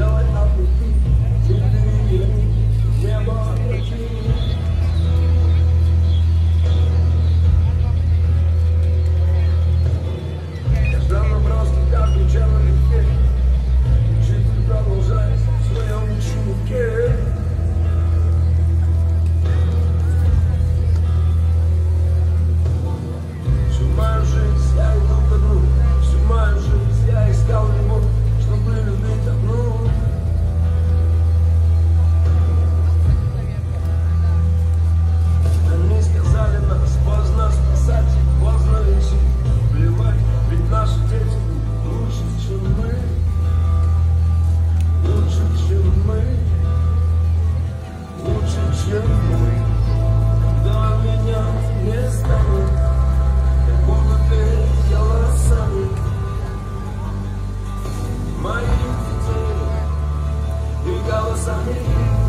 Dylan. Cosa con